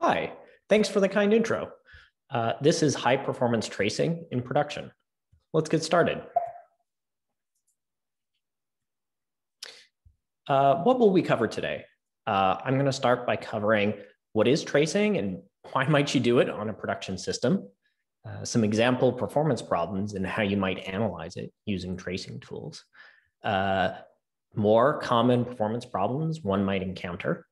Hi, thanks for the kind intro. Uh, this is high performance tracing in production. Let's get started. Uh, what will we cover today? Uh, I'm going to start by covering what is tracing and why might you do it on a production system, uh, some example performance problems and how you might analyze it using tracing tools, uh, more common performance problems one might encounter,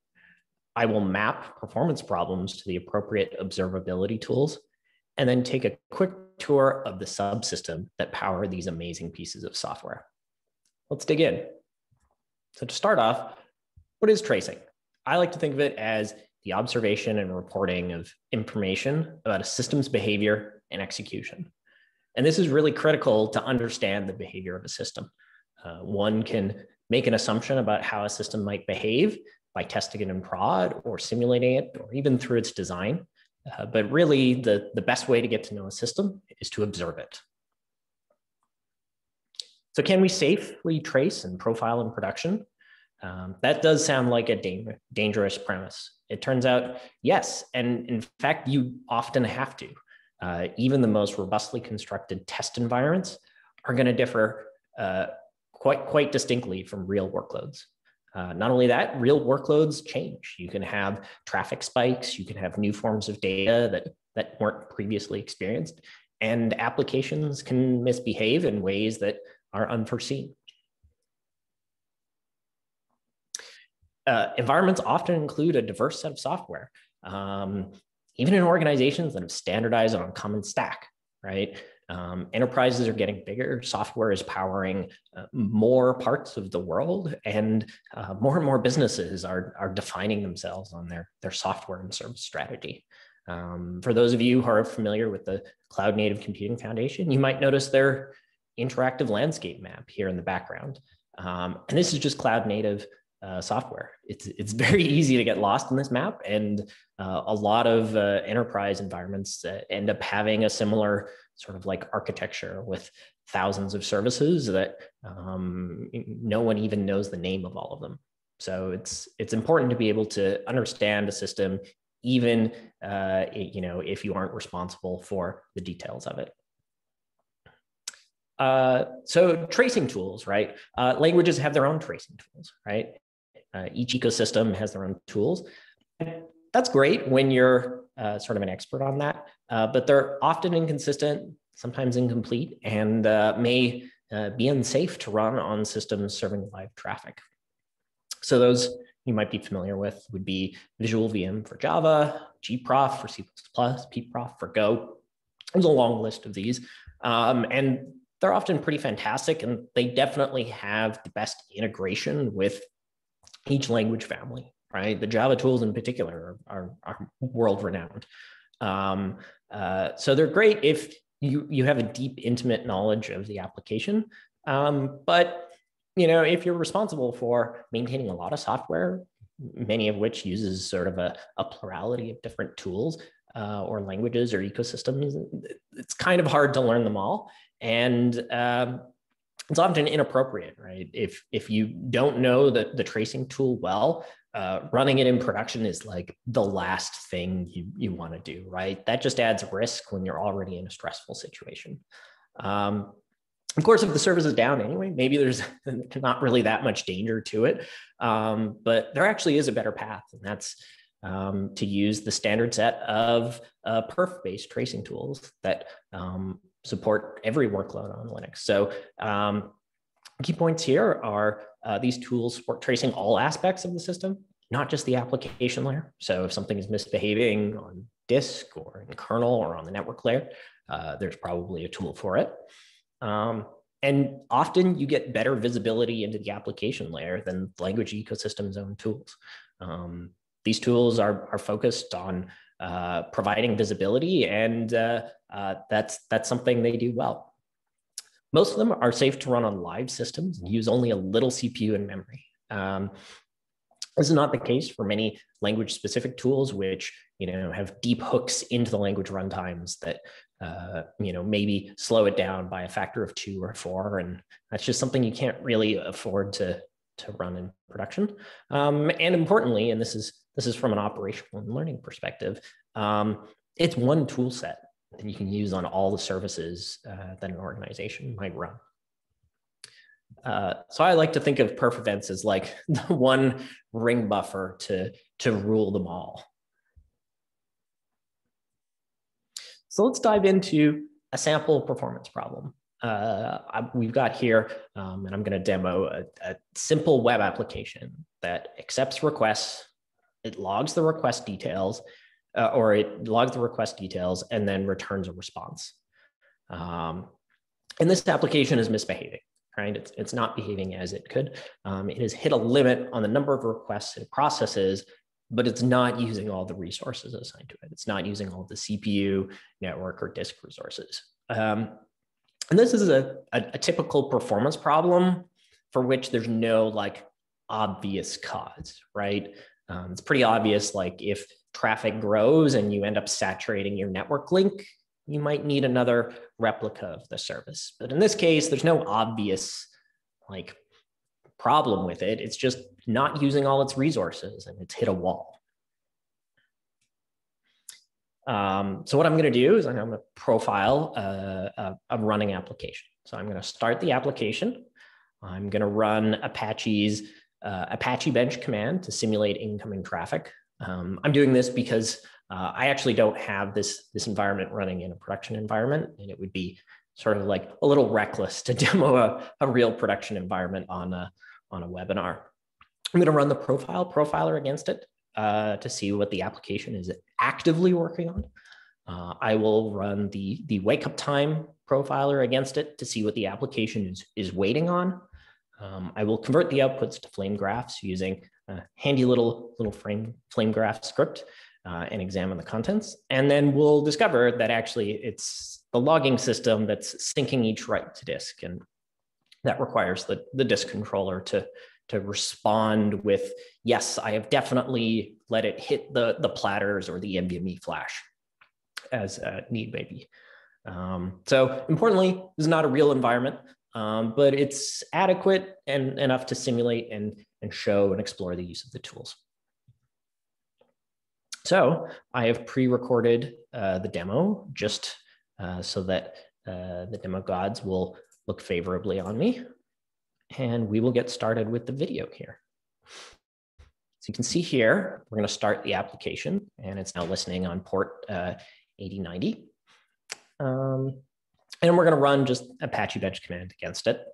I will map performance problems to the appropriate observability tools, and then take a quick tour of the subsystem that power these amazing pieces of software. Let's dig in. So to start off, what is tracing? I like to think of it as the observation and reporting of information about a system's behavior and execution. And this is really critical to understand the behavior of a system. Uh, one can make an assumption about how a system might behave by testing it in prod or simulating it or even through its design. Uh, but really, the, the best way to get to know a system is to observe it. So can we safely trace and profile in production? Um, that does sound like a da dangerous premise. It turns out, yes. And in fact, you often have to. Uh, even the most robustly constructed test environments are going to differ uh, quite, quite distinctly from real workloads. Uh, not only that, real workloads change. You can have traffic spikes, you can have new forms of data that, that weren't previously experienced, and applications can misbehave in ways that are unforeseen. Uh, environments often include a diverse set of software, um, even in organizations that have standardized on a common stack, right? Um, enterprises are getting bigger. Software is powering uh, more parts of the world, and uh, more and more businesses are, are defining themselves on their, their software and service strategy. Um, for those of you who are familiar with the Cloud Native Computing Foundation, you might notice their interactive landscape map here in the background. Um, and this is just cloud native uh, software. It's, it's very easy to get lost in this map, and uh, a lot of uh, enterprise environments uh, end up having a similar sort of like architecture with thousands of services that um, no one even knows the name of all of them. So it's it's important to be able to understand a system, even uh, you know if you aren't responsible for the details of it. Uh, so tracing tools, right? Uh, languages have their own tracing tools, right? Uh, each ecosystem has their own tools. That's great when you're uh, sort of an expert on that, uh, but they're often inconsistent, sometimes incomplete, and uh, may uh, be unsafe to run on systems serving live traffic. So those you might be familiar with would be Visual VM for Java, gprof for C++, pprof for Go. There's a long list of these. Um, and they're often pretty fantastic and they definitely have the best integration with each language family right? The Java tools in particular are, are, world renowned. Um, uh, so they're great if you, you have a deep, intimate knowledge of the application. Um, but you know, if you're responsible for maintaining a lot of software, many of which uses sort of a, a plurality of different tools uh, or languages or ecosystems, it's kind of hard to learn them all. And um, it's often inappropriate, right? If if you don't know the, the tracing tool well, uh, running it in production is like the last thing you, you want to do, right? That just adds risk when you're already in a stressful situation. Um, of course, if the service is down anyway, maybe there's not really that much danger to it. Um, but there actually is a better path, and that's um, to use the standard set of uh, perf-based tracing tools that um, support every workload on Linux. So um, key points here are uh, these tools support tracing all aspects of the system, not just the application layer. So if something is misbehaving on disk or in kernel or on the network layer, uh, there's probably a tool for it. Um, and often you get better visibility into the application layer than language ecosystem's own tools. Um, these tools are, are focused on uh, providing visibility, and uh, uh that's, that's something they do well. Most of them are safe to run on live systems and use only a little CPU and memory. Um, this is not the case for many language specific tools, which you know have deep hooks into the language runtimes that uh, you know maybe slow it down by a factor of two or four, and that's just something you can't really afford to to run in production. Um, and importantly, and this is this is from an operational and learning perspective. Um, it's one tool set that you can use on all the services uh, that an organization might run. Uh, so I like to think of perf events as like the one ring buffer to, to rule them all. So let's dive into a sample performance problem. Uh, we've got here, um, and I'm going to demo a, a, simple web application that accepts requests, it logs the request details, uh, or it logs the request details and then returns a response. Um, and this application is misbehaving, right? It's, it's not behaving as it could. Um, it has hit a limit on the number of requests it processes, but it's not using all the resources assigned to it. It's not using all the CPU, network, or disk resources. Um, and this is a, a, a typical performance problem for which there's no like obvious cause, right? Um, it's pretty obvious, like if traffic grows and you end up saturating your network link, you might need another replica of the service. But in this case, there's no obvious like problem with it. It's just not using all its resources and it's hit a wall. Um, so what I'm going to do is I'm going to profile a, a, a running application. So I'm going to start the application. I'm going to run Apache's uh, Apache Bench command to simulate incoming traffic. Um, I'm doing this because uh, I actually don't have this, this environment running in a production environment, and it would be sort of like a little reckless to demo a, a real production environment on a, on a webinar. I'm going to run the profile profiler against it uh, to see what the application is actively working on. Uh, I will run the, the wake up time profiler against it to see what the application is, is waiting on. Um, I will convert the outputs to flame graphs using handy little, little frame, flame graph script uh, and examine the contents. And then we'll discover that actually it's the logging system that's syncing each write to disk. And that requires the, the disk controller to, to respond with, yes, I have definitely let it hit the, the platters or the NVMe flash as a need may be. Um, so importantly, this is not a real environment, um, but it's adequate and enough to simulate and, and show and explore the use of the tools. So I have pre-recorded uh, the demo just uh, so that uh, the demo gods will look favorably on me and we will get started with the video here. So you can see here, we're going to start the application and it's now listening on port uh, 8090. Um, and we're going to run just Apache Bench command against it.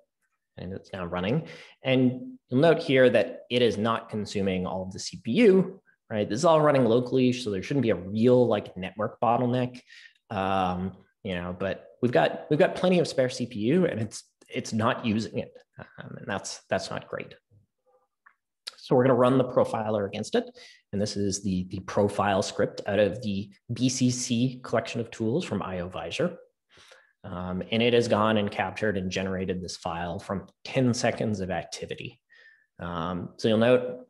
And it's now running. And you'll note here that it is not consuming all of the CPU, right? This is all running locally, so there shouldn't be a real like network bottleneck. Um, you know, but we've got we've got plenty of spare CPU and it's it's not using it. Um, and that's, that's not great. So we're going to run the profiler against it. And this is the, the profile script out of the BCC collection of tools from IOVisor. Um, and it has gone and captured and generated this file from 10 seconds of activity. Um, so you'll note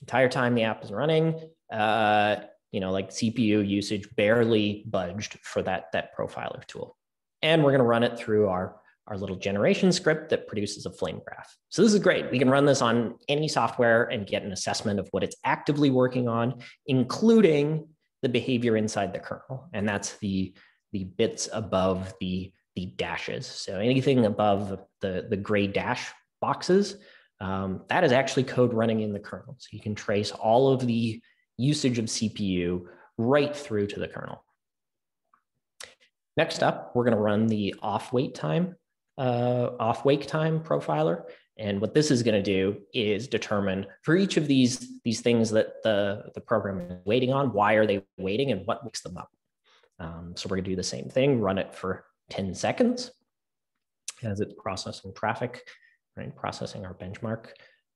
entire time the app is running, uh, you know, like CPU usage barely budged for that, that profiler tool. And we're going to run it through our our little generation script that produces a flame graph. So this is great. We can run this on any software and get an assessment of what it's actively working on, including the behavior inside the kernel. And that's the, the bits above the, the dashes. So anything above the, the gray dash boxes, um, that is actually code running in the kernel. So you can trace all of the usage of CPU right through to the kernel. Next up, we're going to run the off wait time uh, off wake time profiler. And what this is going to do is determine for each of these, these things that the, the program is waiting on, why are they waiting and what wakes them up. Um, so we're to do the same thing, run it for 10 seconds as it's processing traffic, right? Processing our benchmark.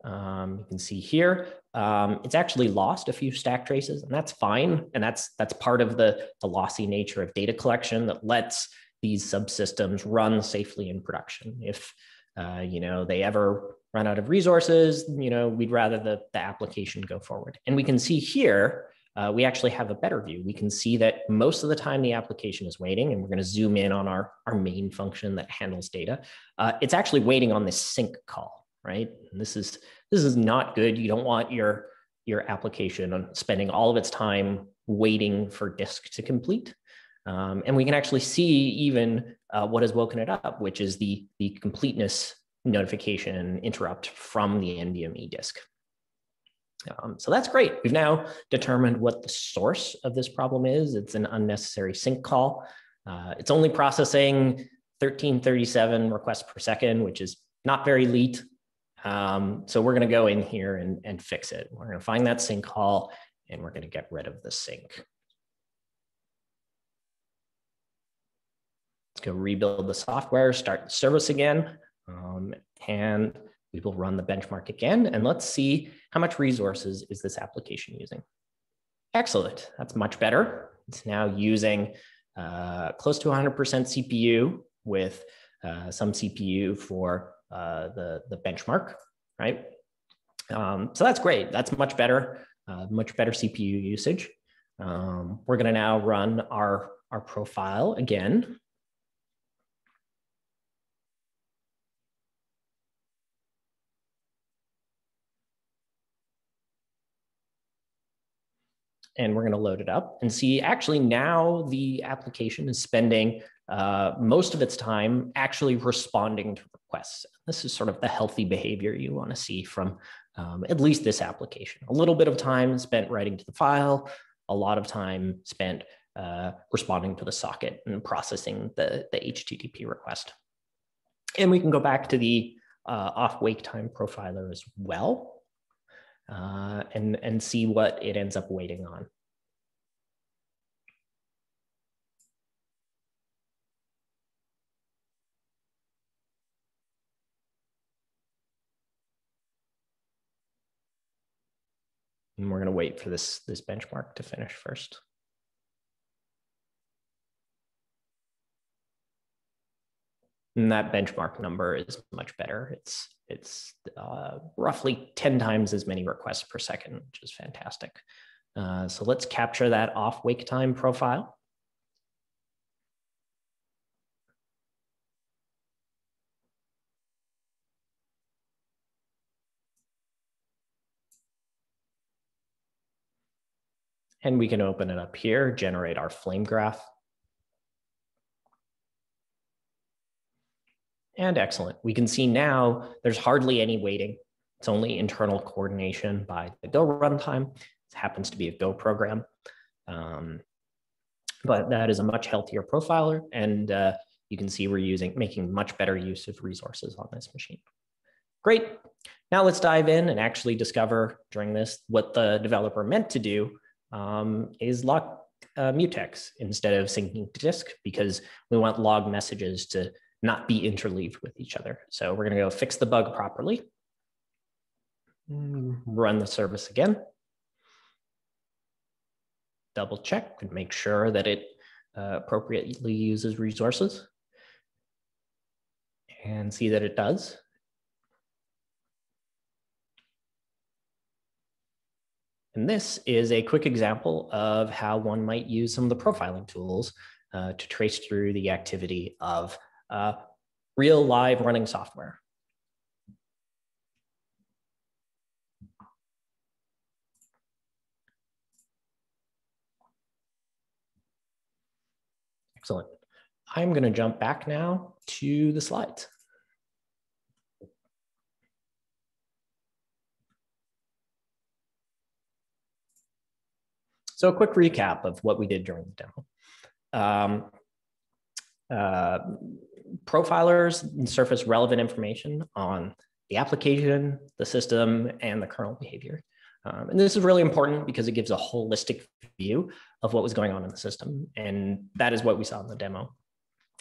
Um, you can see here, um, it's actually lost a few stack traces and that's fine. And that's, that's part of the, the lossy nature of data collection that lets these subsystems run safely in production. If uh, you know they ever run out of resources, you know we'd rather the, the application go forward. And we can see here, uh, we actually have a better view. We can see that most of the time the application is waiting, and we're going to zoom in on our, our main function that handles data. Uh, it's actually waiting on this sync call, right? And this is this is not good. You don't want your your application spending all of its time waiting for disk to complete. Um, and we can actually see even uh, what has woken it up, which is the, the completeness notification interrupt from the NVMe disk. Um, so that's great. We've now determined what the source of this problem is. It's an unnecessary sync call. Uh, it's only processing 1337 requests per second, which is not very leet. Um, so we're going to go in here and, and fix it. We're going to find that sync call and we're going to get rid of the sync. Let's go rebuild the software, start the service again, um, and we will run the benchmark again. And let's see how much resources is this application using. Excellent, that's much better. It's now using uh, close to 100% CPU with uh, some CPU for uh, the, the benchmark, right? Um, so that's great. That's much better, uh, much better CPU usage. Um, we're going to now run our, our profile again. And we're going to load it up and see actually now the application is spending uh, most of its time actually responding to requests. This is sort of the healthy behavior you want to see from um, at least this application. A little bit of time spent writing to the file, a lot of time spent uh, responding to the socket and processing the, the HTTP request. And we can go back to the uh, off wake time profiler as well uh, and, and see what it ends up waiting on. And we're going to wait for this, this benchmark to finish first. And that benchmark number is much better. It's it's uh, roughly 10 times as many requests per second, which is fantastic. Uh, so let's capture that off wake time profile. And we can open it up here, generate our flame graph. And excellent. We can see now there's hardly any waiting. It's only internal coordination by the Go runtime. It happens to be a Go program. Um, but that is a much healthier profiler. And uh, you can see we're using making much better use of resources on this machine. Great. Now let's dive in and actually discover during this what the developer meant to do um, is lock uh, mutex instead of syncing to disk because we want log messages to not be interleaved with each other. So we're going to go fix the bug properly. Run the service again. Double check and make sure that it uh, appropriately uses resources and see that it does. And this is a quick example of how one might use some of the profiling tools uh, to trace through the activity of uh, real live running software. Excellent. I'm going to jump back now to the slides. So a quick recap of what we did during the demo. Um, uh, profilers surface relevant information on the application, the system, and the kernel behavior. Um, and this is really important because it gives a holistic view of what was going on in the system. And that is what we saw in the demo.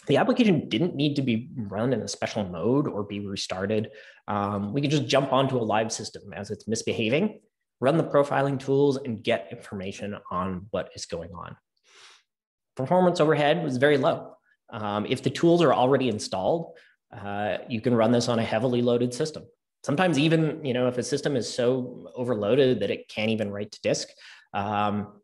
The application didn't need to be run in a special mode or be restarted. Um, we could just jump onto a live system as it's misbehaving run the profiling tools and get information on what is going on. Performance overhead was very low. Um, if the tools are already installed, uh, you can run this on a heavily loaded system. Sometimes even, you know, if a system is so overloaded that it can't even write to disk, um,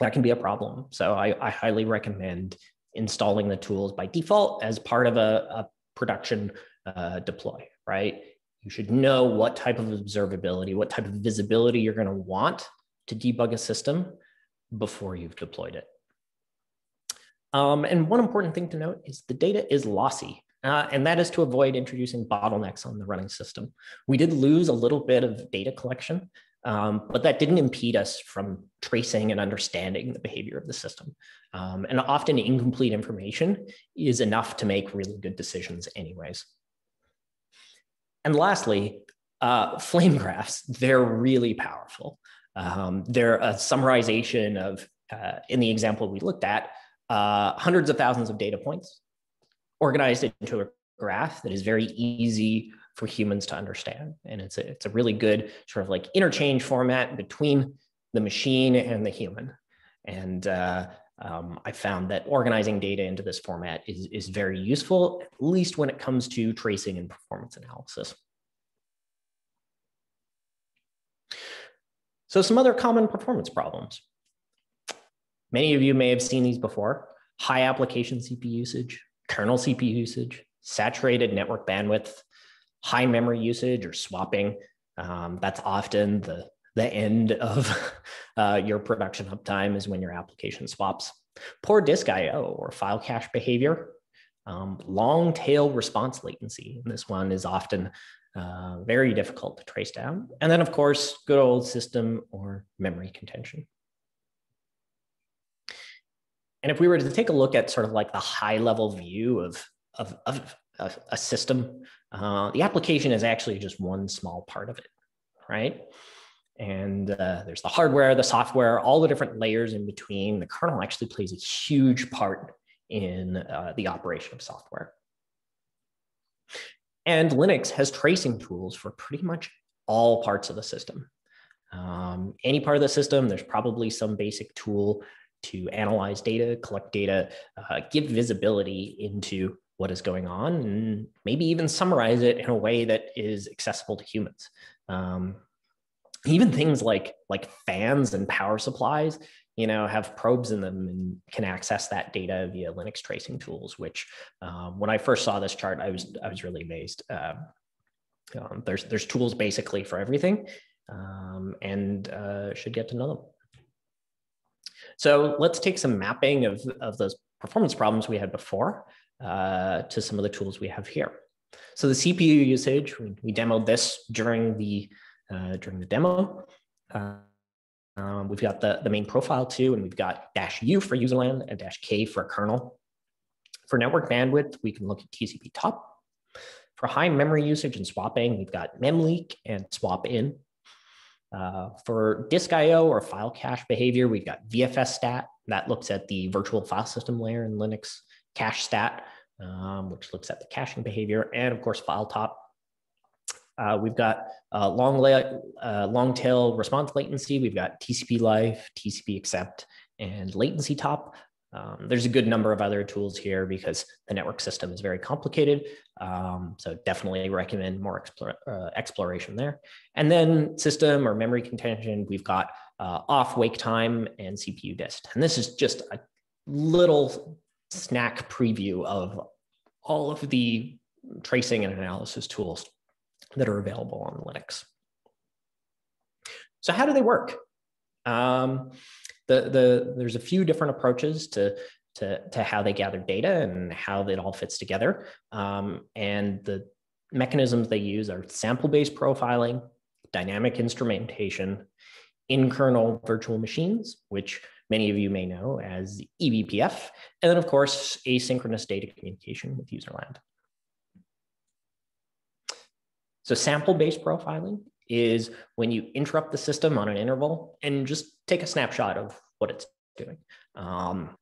that can be a problem. So I, I, highly recommend installing the tools by default as part of a, a production uh, deploy, right? You should know what type of observability, what type of visibility you're going to want to debug a system before you've deployed it. Um, and one important thing to note is the data is lossy, uh, and that is to avoid introducing bottlenecks on the running system. We did lose a little bit of data collection, um, but that didn't impede us from tracing and understanding the behavior of the system. Um, and often incomplete information is enough to make really good decisions anyways. And lastly, uh, flame graphs, they're really powerful. Um, they're a summarization of, uh, in the example we looked at, uh, hundreds of thousands of data points organized into a graph that is very easy for humans to understand. And it's a, it's a really good sort of like interchange format between the machine and the human. And uh, um, I found that organizing data into this format is, is very useful, at least when it comes to tracing and performance analysis. So some other common performance problems. Many of you may have seen these before. High application CPU usage, kernel CPU usage, saturated network bandwidth, high memory usage or swapping. Um, that's often the, the end of uh, your production uptime is when your application swaps. Poor disk IO or file cache behavior, um, long tail response latency. This one is often uh, very difficult to trace down. And then of course, good old system or memory contention. And if we were to take a look at sort of like the high level view of, of, of, of a system, uh, the application is actually just one small part of it, right? And uh, there's the hardware, the software, all the different layers in between. The kernel actually plays a huge part in uh, the operation of software. And Linux has tracing tools for pretty much all parts of the system. Um, any part of the system, there's probably some basic tool to analyze data, collect data, uh, give visibility into what is going on, and maybe even summarize it in a way that is accessible to humans. Um, even things like like fans and power supplies, you know, have probes in them and can access that data via Linux tracing tools. Which, um, when I first saw this chart, I was I was really amazed. Uh, um, there's there's tools basically for everything, um, and uh, should get to know them. So let's take some mapping of, of those performance problems we had before uh, to some of the tools we have here. So the CPU usage, we, we demoed this during the, uh, during the demo. Uh, um, we've got the, the main profile too, and we've got dash U for userland and dash K for kernel. For network bandwidth, we can look at TCP top. For high memory usage and swapping, we've got memleak and swap in. Uh, for disk IO or file cache behavior, we've got VFS stat that looks at the virtual file system layer in Linux, cache stat, um, which looks at the caching behavior, and of course, file top. Uh, we've got uh, long, uh, long tail response latency. We've got TCP life, TCP accept, and latency top. Um, there's a good number of other tools here because the network system is very complicated. Um, so definitely recommend more explore, uh, exploration there. And then system or memory contention, we've got uh, off wake time and CPU dist. And this is just a little snack preview of all of the tracing and analysis tools that are available on Linux. So how do they work? Um, the, the, there's a few different approaches to, to, to how they gather data and how it all fits together. Um, and the mechanisms they use are sample-based profiling, dynamic instrumentation, in-kernel virtual machines, which many of you may know as eBPF, and then of course, asynchronous data communication with userland. So sample-based profiling is when you interrupt the system on an interval and just take a snapshot of what it's doing. Um,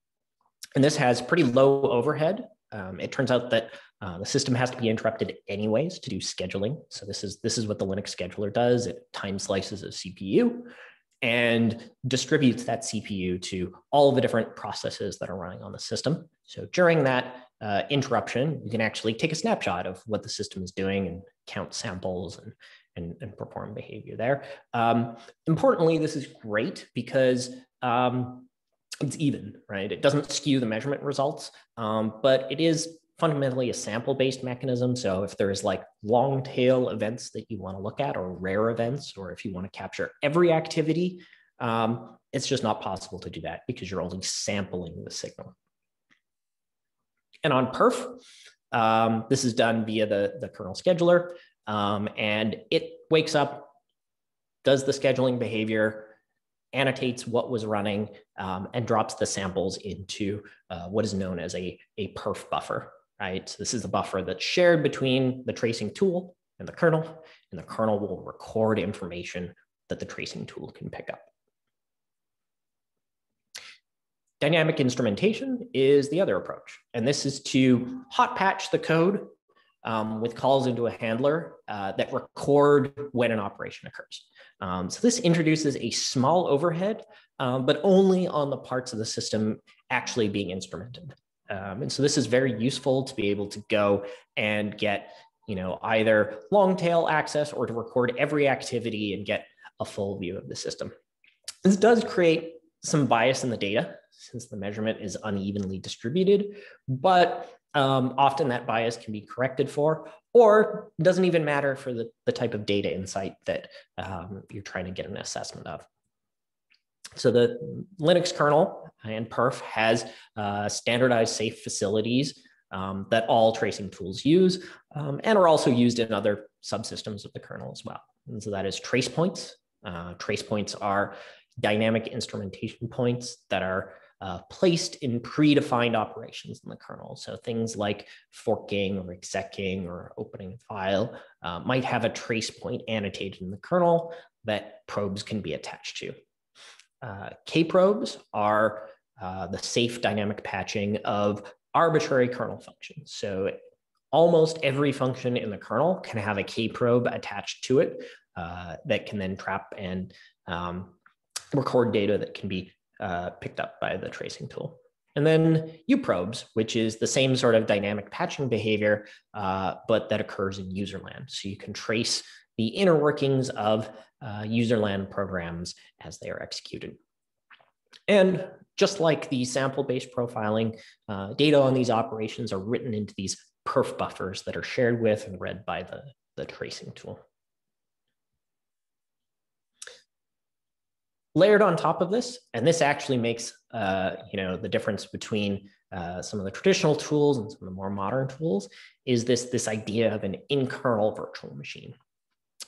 and this has pretty low overhead. Um, it turns out that uh, the system has to be interrupted anyways to do scheduling. So this is this is what the Linux scheduler does. It time slices a CPU and distributes that CPU to all the different processes that are running on the system. So during that uh, interruption, you can actually take a snapshot of what the system is doing and count samples and and, and perform behavior there. Um, importantly, this is great because um, it's even, right? It doesn't skew the measurement results, um, but it is fundamentally a sample-based mechanism. So if there's like long tail events that you want to look at or rare events, or if you want to capture every activity, um, it's just not possible to do that because you're only sampling the signal. And on perf, um, this is done via the, the kernel scheduler, um, and it wakes up, does the scheduling behavior, annotates what was running, um, and drops the samples into uh, what is known as a, a perf buffer, right? So this is the buffer that's shared between the tracing tool and the kernel, and the kernel will record information that the tracing tool can pick up. Dynamic instrumentation is the other approach. And this is to hot patch the code um, with calls into a handler uh, that record when an operation occurs. Um, so this introduces a small overhead, um, but only on the parts of the system actually being instrumented. Um, and so this is very useful to be able to go and get, you know, either long tail access or to record every activity and get a full view of the system. This does create some bias in the data since the measurement is unevenly distributed, but um, often that bias can be corrected for, or doesn't even matter for the, the type of data insight that um, you're trying to get an assessment of. So the Linux kernel and perf has uh, standardized safe facilities um, that all tracing tools use um, and are also used in other subsystems of the kernel as well. And so that is trace points. Uh, trace points are dynamic instrumentation points that are uh, placed in predefined operations in the kernel. So things like forking or execing or opening a file uh, might have a trace point annotated in the kernel that probes can be attached to. Uh, K-probes are uh, the safe dynamic patching of arbitrary kernel functions. So almost every function in the kernel can have a K-probe attached to it uh, that can then trap and um, record data that can be uh, picked up by the tracing tool. And then uprobes, which is the same sort of dynamic patching behavior, uh, but that occurs in userland. So you can trace the inner workings of uh, userland programs as they are executed. And just like the sample-based profiling, uh, data on these operations are written into these perf buffers that are shared with and read by the, the tracing tool. Layered on top of this, and this actually makes uh, you know the difference between uh, some of the traditional tools and some of the more modern tools, is this this idea of an in-kernel virtual machine.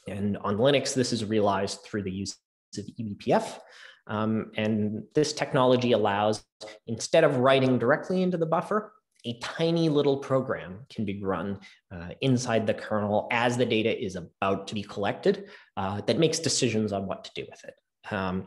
And on Linux, this is realized through the use of eBPF. Um, and this technology allows, instead of writing directly into the buffer, a tiny little program can be run uh, inside the kernel as the data is about to be collected uh, that makes decisions on what to do with it. Um,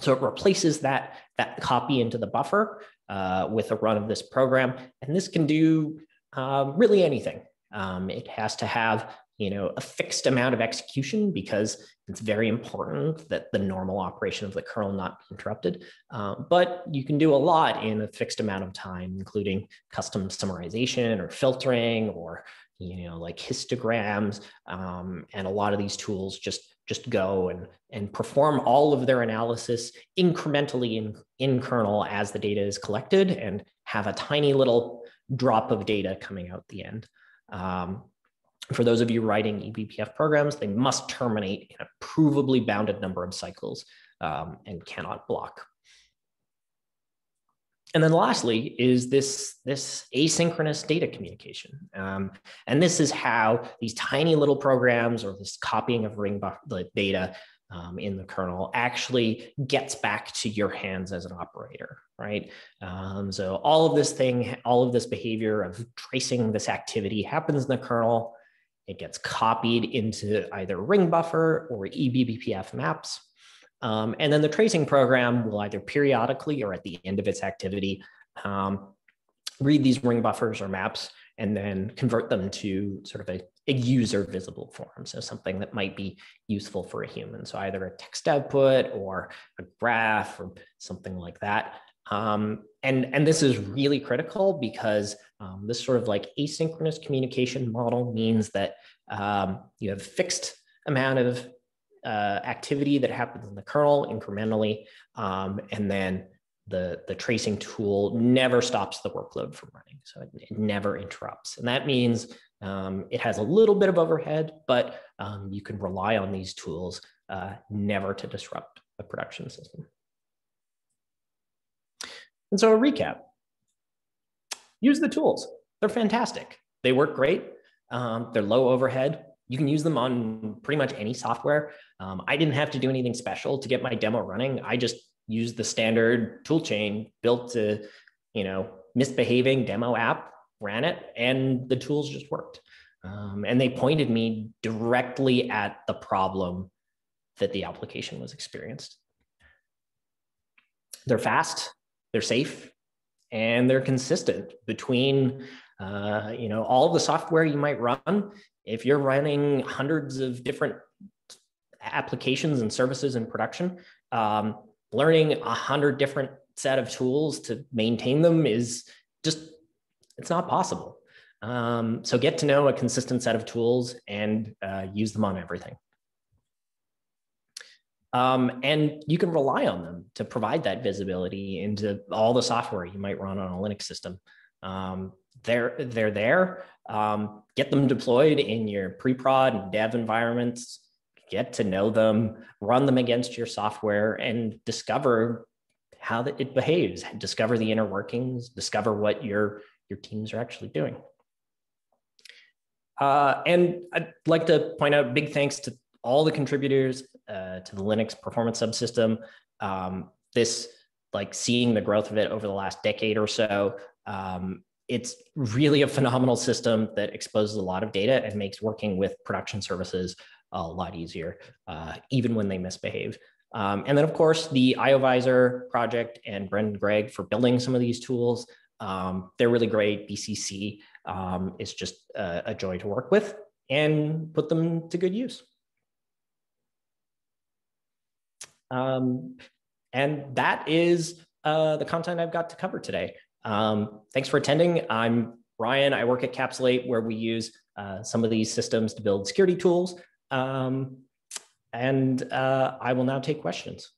so it replaces that, that copy into the buffer uh, with a run of this program. And this can do um, really anything. Um, it has to have you know, a fixed amount of execution because it's very important that the normal operation of the kernel not be interrupted. Um, but you can do a lot in a fixed amount of time, including custom summarization or filtering or you know like histograms. Um, and a lot of these tools just just go and, and perform all of their analysis incrementally in, in kernel as the data is collected and have a tiny little drop of data coming out the end. Um, for those of you writing eBPF programs, they must terminate in a provably bounded number of cycles um, and cannot block. And then lastly is this, this asynchronous data communication. Um, and this is how these tiny little programs or this copying of ring buffer the data um, in the kernel actually gets back to your hands as an operator, right? Um, so all of this thing, all of this behavior of tracing this activity happens in the kernel. It gets copied into either ring buffer or eBPF maps. Um, and then the tracing program will either periodically or at the end of its activity um, read these ring buffers or maps and then convert them to sort of a, a, user visible form. So something that might be useful for a human. So either a text output or a graph or something like that. Um, and, and this is really critical because um, this sort of like asynchronous communication model means that um, you have fixed amount of uh, activity that happens in the kernel incrementally, um, and then the, the tracing tool never stops the workload from running. So it, it never interrupts. And that means um, it has a little bit of overhead, but um, you can rely on these tools uh, never to disrupt a production system. And so a recap, use the tools. They're fantastic. They work great. Um, they're low overhead. You can use them on pretty much any software. Um, I didn't have to do anything special to get my demo running. I just used the standard toolchain built to, you know, misbehaving demo app, ran it, and the tools just worked. Um, and they pointed me directly at the problem that the application was experienced. They're fast, they're safe, and they're consistent between uh, you know all the software you might run. If you're running hundreds of different applications and services in production, um, learning a hundred different set of tools to maintain them is just it's not possible. Um, so get to know a consistent set of tools and uh, use them on everything. Um, and you can rely on them to provide that visibility into all the software you might run on a Linux system. Um, they're, they're there. Um, get them deployed in your pre-prod and dev environments. Get to know them, run them against your software, and discover how that it behaves. Discover the inner workings. Discover what your your teams are actually doing. Uh, and I'd like to point out big thanks to all the contributors uh, to the Linux performance subsystem. Um, this, like seeing the growth of it over the last decade or so, um, it's really a phenomenal system that exposes a lot of data and makes working with production services a lot easier, uh, even when they misbehave. Um, and then, of course, the IOVisor project and Brendan Gregg for building some of these tools. Um, they're really great. BCC um, is just a, a joy to work with and put them to good use. Um, and that is uh, the content I've got to cover today. Um, thanks for attending. I'm Ryan. I work at Capsule8, where we use uh, some of these systems to build security tools. Um, and uh, I will now take questions.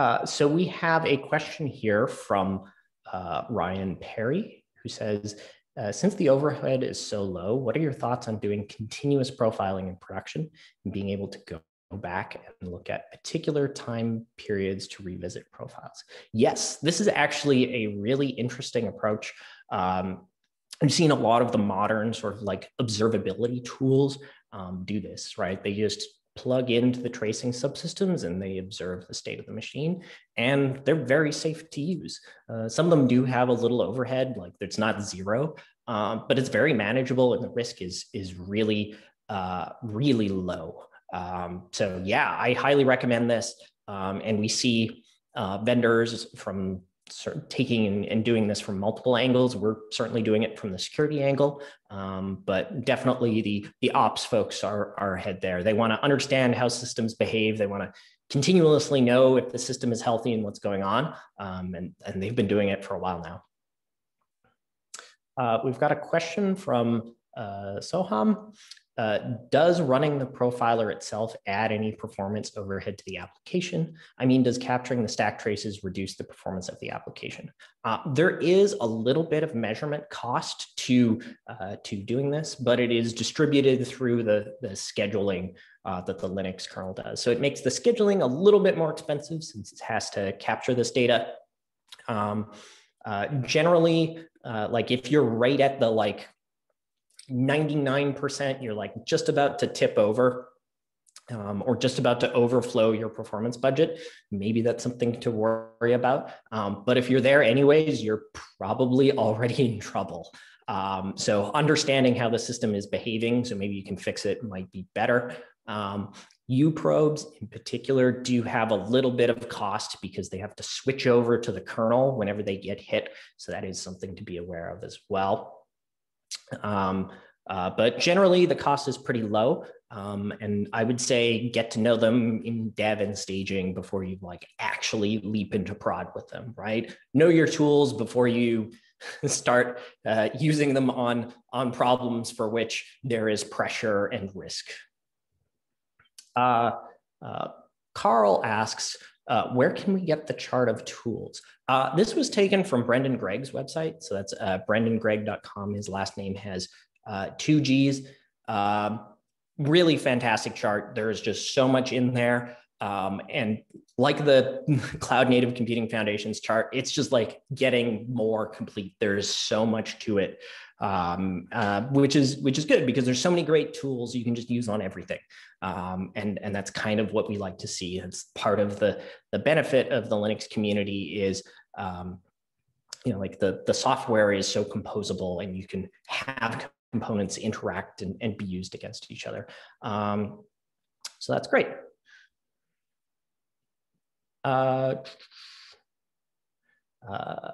Uh, so we have a question here from uh, Ryan Perry, who says, uh, since the overhead is so low, what are your thoughts on doing continuous profiling in production and being able to go back and look at particular time periods to revisit profiles? Yes, this is actually a really interesting approach. Um, I've seen a lot of the modern sort of like observability tools um, do this, right? They just plug into the tracing subsystems and they observe the state of the machine and they're very safe to use. Uh, some of them do have a little overhead like it's not zero um, but it's very manageable and the risk is is really uh, really low. Um, so yeah i highly recommend this. Um, and we see uh, vendors from sort of taking and, doing this from multiple angles. We're certainly doing it from the security angle, um, but definitely the the ops folks are are ahead there. They want to understand how systems behave. They want to continuously know if the system is healthy and what's going on, um, and and they've been doing it for a while now. Uh, we've got a question from uh, Soham. Uh, does running the profiler itself add any performance overhead to the application? I mean, does capturing the stack traces reduce the performance of the application? Uh, there is a little bit of measurement cost to, uh, to doing this, but it is distributed through the, the scheduling uh, that the Linux kernel does. So it makes the scheduling a little bit more expensive since it has to capture this data. Um, uh, generally, like if you're right at the like 99%, you're like just about to tip over um, or just about to overflow your performance budget, maybe that's something to worry about. Um, but if you're there anyways, you're probably already in trouble. Um, so understanding how the system is behaving, so maybe you can fix it, might be better. Um, U probes in particular do have a little bit of cost because they have to switch over to the kernel whenever they get hit. So that is something to be aware of as well. Um, uh, but generally, the cost is pretty low. Um, and I would say get to know them in dev and staging before you like actually leap into prod with them, right? Know your tools before you start uh, using them on, on problems for which there is pressure and risk. Uh, uh, Carl asks, uh, where can we get the chart of tools? Uh, this was taken from Brendan Gregg's website. So that's uh, brendangregg.com. His last name has uh, two G's. Um, really fantastic chart. There's just so much in there. Um, and like the Cloud Native Computing Foundations chart, it's just like getting more complete. There's so much to it, um, uh, which is which is good because there's so many great tools you can just use on everything, um, and and that's kind of what we like to see. It's part of the the benefit of the Linux community is. Um, you know, like the, the software is so composable and you can have components interact and, and be used against each other. Um, so that's great. Uh, uh,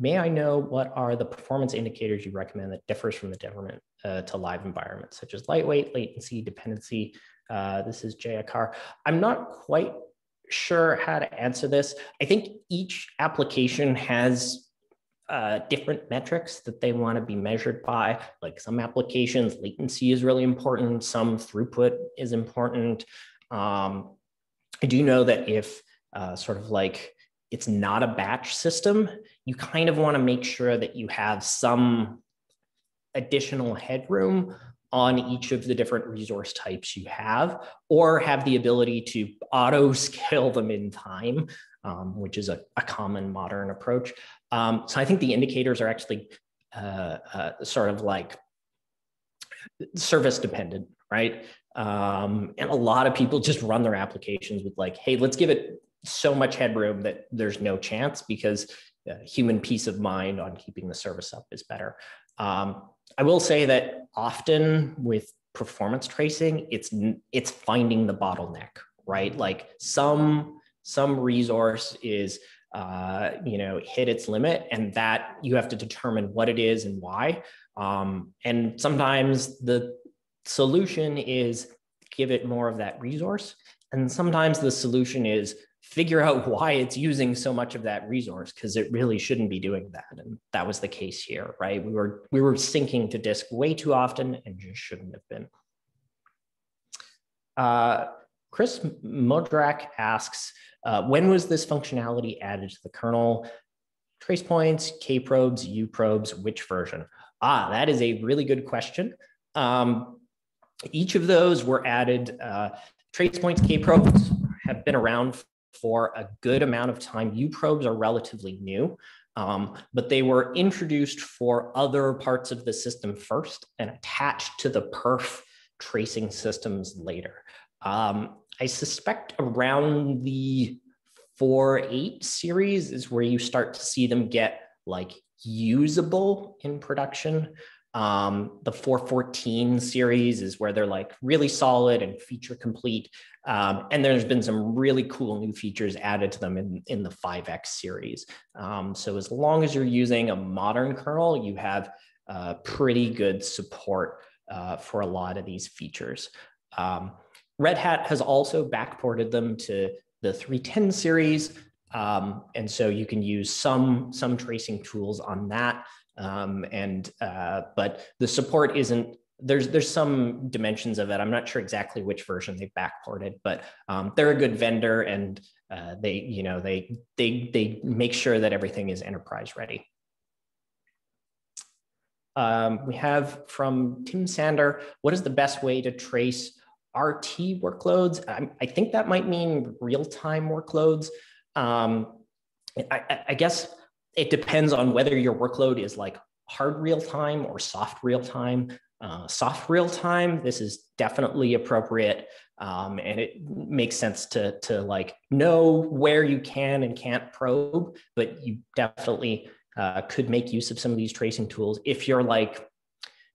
may I know what are the performance indicators you recommend that differs from the different uh, to live environments, such as lightweight, latency, dependency? Uh, this is Jay Akar. I'm not quite sure how to answer this. I think each application has uh, different metrics that they want to be measured by. Like some applications, latency is really important. Some throughput is important. Um, I do know that if uh, sort of like it's not a batch system, you kind of want to make sure that you have some additional headroom on each of the different resource types you have, or have the ability to auto scale them in time, um, which is a, a, common modern approach. Um, so I think the indicators are actually uh, uh, sort of like service dependent, right? Um, and a lot of people just run their applications with like, hey, let's give it so much headroom that there's no chance because human peace of mind on keeping the service up is better. Um, I will say that often with performance tracing, it's it's finding the bottleneck, right? Like some some resource is uh, you know hit its limit, and that you have to determine what it is and why. Um, and sometimes the solution is give it more of that resource, and sometimes the solution is figure out why it's using so much of that resource because it really shouldn't be doing that. And that was the case here right? We were we were syncing to disk way too often and just shouldn't have been. Uh, chris modrak asks uh, when was this functionality added to the kernel? Trace points k probes u probes which version? Ah that is a really good question. Um, each of those were added uh, trace points k probes have been around for a good amount of time. U probes are relatively new, um, but they were introduced for other parts of the system first and attached to the perf tracing systems later. Um, I suspect around the 4.8 series is where you start to see them get like usable in production. Um, the 414 series is where they're like really solid and feature complete. Um, and there's been some really cool new features added to them in, in the 5X series. Um, so as long as you're using a modern kernel, you have uh, pretty good support uh, for a lot of these features. Um, Red Hat has also backported them to the 310 series. Um, and so you can use some, some tracing tools on that. Um, and uh, but the support isn't there's there's some dimensions of it. I'm not sure exactly which version they've backported, but um, they're a good vendor and uh, they you know they they they make sure that everything is enterprise ready. Um, we have from Tim Sander, what is the best way to trace RT workloads? I, I think that might mean real-time workloads. Um, I, I guess it depends on whether your workload is like hard real time or soft real time. Uh, soft real time, this is definitely appropriate. Um, and it makes sense to, to like know where you can and can't probe, but you definitely uh, could make use of some of these tracing tools. If you're like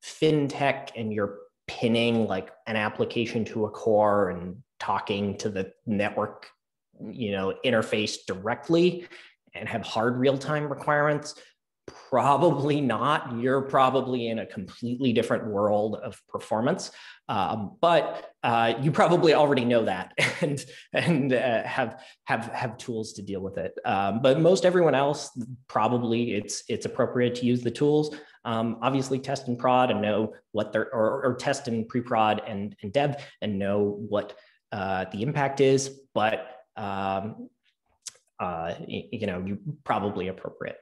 fintech and you're pinning like an application to a core and talking to the network you know interface directly and have hard real-time requirements, Probably not. You're probably in a completely different world of performance, um, but uh, you probably already know that and and uh, have have have tools to deal with it. Um, but most everyone else, probably it's it's appropriate to use the tools. Um, obviously, test and prod and know what they're or, or test and pre-prod and and dev and know what uh, the impact is. But um, uh, you know, you probably appropriate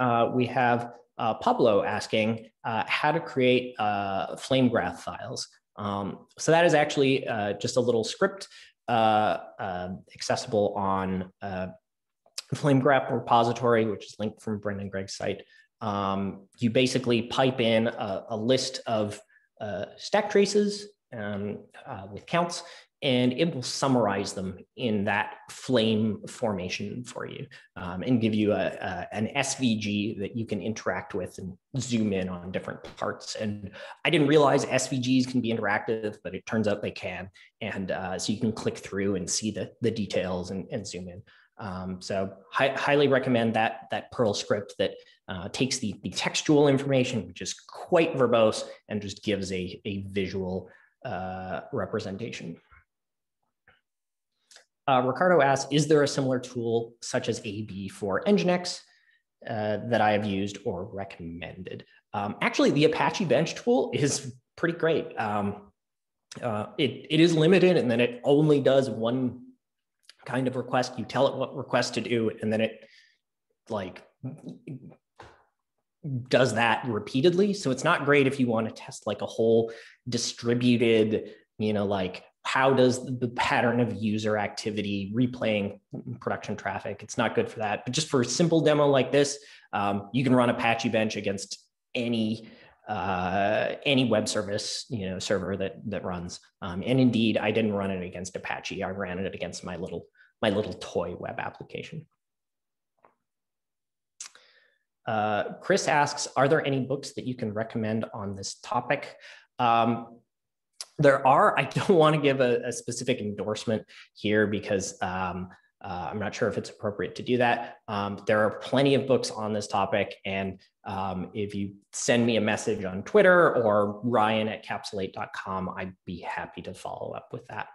uh, we have uh, Pablo asking uh, how to create uh, flame graph files. Um, so that is actually uh, just a little script uh, accessible on flame graph repository, which is linked from Brendan Gregg's site. Um, you basically pipe in a, a list of stack traces um, with counts and it will summarize them in that flame formation for you um, and give you a, a, an SVG that you can interact with and zoom in on different parts. And I didn't realize SVGs can be interactive, but it turns out they can. And uh, so you can click through and see the, the details and, and zoom in. Um, so hi, highly recommend that, that Perl script that uh, takes the, the textual information, which is quite verbose, and just gives a, a visual uh, representation. Uh, Ricardo asks, is there a similar tool such as AB for Nginx uh, that I have used or recommended? Um, actually, the Apache Bench tool is pretty great. Um, uh, it, it is limited and then it only does one kind of request. You tell it what request to do and then it like does that repeatedly. So it's not great if you want to test like a whole distributed, you know, like how does the pattern of user activity replaying production traffic it's not good for that. But just for a simple demo like this um, you can run apache bench against any uh, any web service you know server that that runs. Um, and indeed i didn't run it against apache. I ran it against my little my little toy web application. Uh, chris asks are there any books that you can recommend on this topic? Um, there are, I don't want to give a, a specific endorsement here because um, uh, I'm not sure if it's appropriate to do that. Um, there are plenty of books on this topic. And um, if you send me a message on Twitter or ryan at capsule8.com, I'd be happy to follow up with that.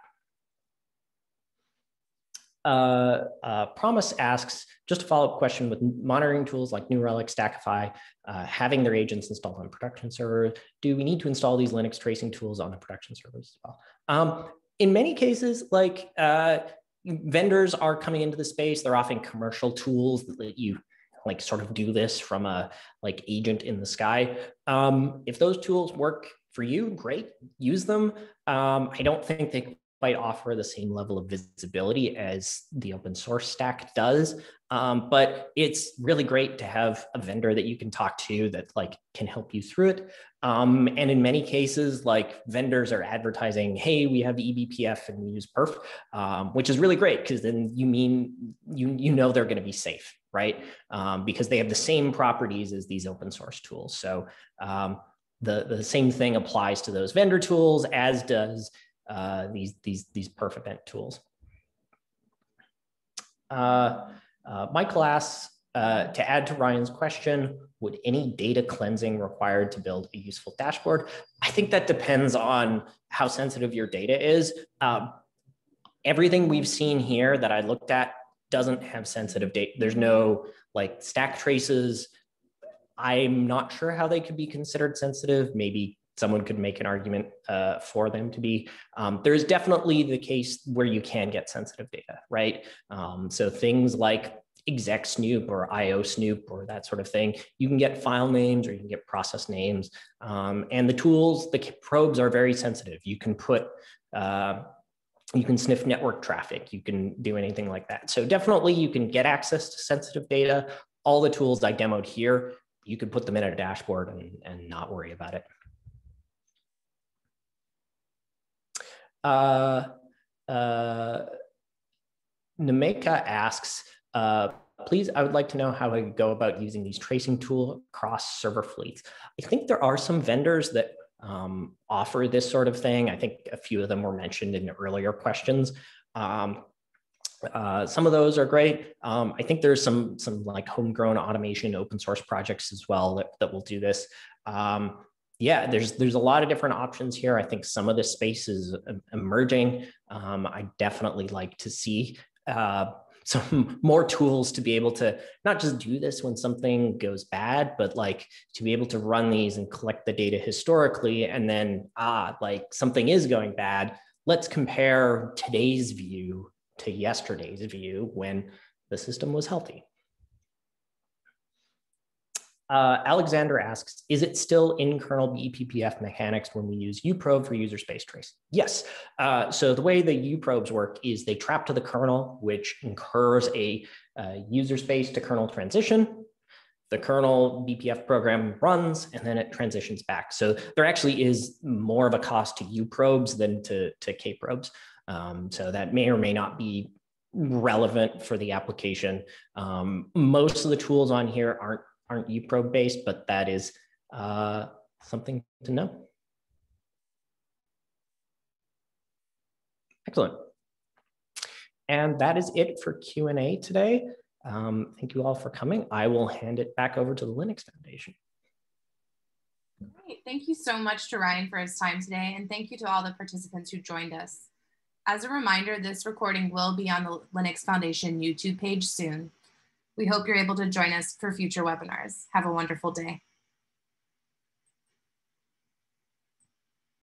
Uh, uh, Promise asks, just a follow-up question with monitoring tools like New Relic, Stackify, uh, having their agents installed on production servers, do we need to install these Linux tracing tools on the production servers as well? Um, in many cases, like uh, vendors are coming into the space, they're often commercial tools that let you like sort of do this from a like agent in the sky. Um, if those tools work for you, great, use them. Um, I don't think they quite offer the same level of visibility as the open source stack does. Um, but it's really great to have a vendor that you can talk to that like can help you through it. Um, and in many cases, like vendors are advertising, hey, we have eBPF and we use perf, um, which is really great because then you mean you you know they're going to be safe, right? Um, because they have the same properties as these open source tools. So um, the, the same thing applies to those vendor tools as does uh, these, these, these perf event tools. Uh, uh, Michael asks, uh, to add to Ryan's question, would any data cleansing required to build a useful dashboard? I think that depends on how sensitive your data is. Um, everything we've seen here that I looked at doesn't have sensitive data. There's no like stack traces. I'm not sure how they could be considered sensitive. Maybe someone could make an argument uh, for them to be. Um, there's definitely the case where you can get sensitive data, right? Um, so things like exec snoop or IO snoop or that sort of thing, you can get file names or you can get process names. Um, and the tools, the probes are very sensitive. You can put, uh, you can sniff network traffic, you can do anything like that. So definitely you can get access to sensitive data. All the tools I demoed here, you could put them in a dashboard and, and not worry about it. Uh, uh, Nameka asks, uh, please, I would like to know how I go about using these tracing tool across server fleets. I think there are some vendors that um, offer this sort of thing. I think a few of them were mentioned in earlier questions. Um, Uh, some of those are great. Um, I think there's some some like homegrown automation open source projects as well that, that will do this. Um, yeah, there's there's a lot of different options here. I think some of the space is emerging. Um, I definitely like to see uh, some more tools to be able to not just do this when something goes bad, but like to be able to run these and collect the data historically, and then ah, like something is going bad. Let's compare today's view to yesterday's view when the system was healthy. Uh, Alexander asks, is it still in kernel eBPF mechanics when we use uprobe for user space trace? Yes. Uh, so the way the uprobes work is they trap to the kernel, which incurs a uh, user space to kernel transition. The kernel BPF program runs and then it transitions back. So there actually is more of a cost to uprobes than to, to kprobes. Um, so that may or may not be relevant for the application. Um, most of the tools on here aren't aren't uprobe based, but that is uh, something to know. Excellent. And that is it for Q&A today. Um, thank you all for coming. I will hand it back over to the Linux Foundation. Great. Thank you so much to Ryan for his time today. And thank you to all the participants who joined us. As a reminder, this recording will be on the Linux Foundation YouTube page soon. We hope you're able to join us for future webinars. Have a wonderful day.